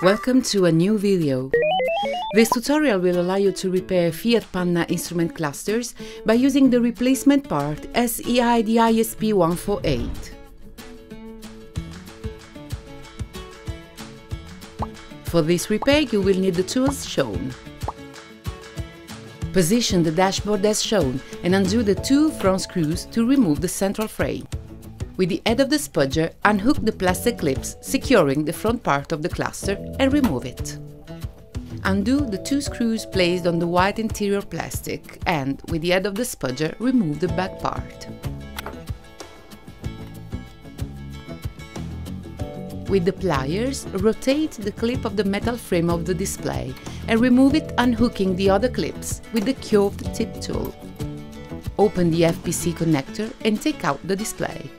Welcome to a new video. This tutorial will allow you to repair Fiat Panda instrument clusters by using the replacement part SEI DISP148. For this repair you will need the tools shown. Position the dashboard as shown and undo the two front screws to remove the central frame. With the head of the spudger, unhook the plastic clips securing the front part of the cluster and remove it. Undo the two screws placed on the white interior plastic and, with the head of the spudger, remove the back part. With the pliers, rotate the clip of the metal frame of the display and remove it unhooking the other clips with the curved tip tool. Open the FPC connector and take out the display.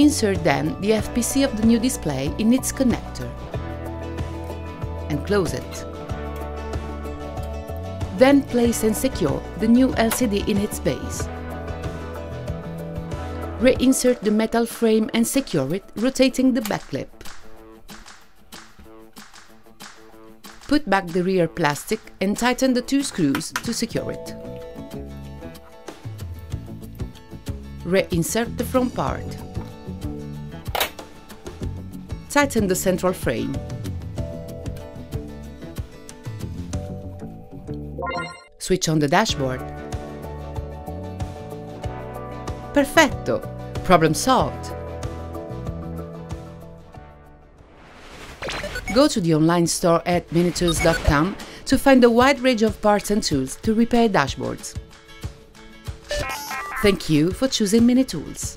Insert then the FPC of the new display in its connector and close it. Then place and secure the new LCD in its base. Reinsert the metal frame and secure it, rotating the back clip. Put back the rear plastic and tighten the two screws to secure it. Reinsert the front part. Tighten the central frame. Switch on the dashboard. Perfetto! Problem solved! Go to the online store at minitools.com to find a wide range of parts and tools to repair dashboards. Thank you for choosing Minitools.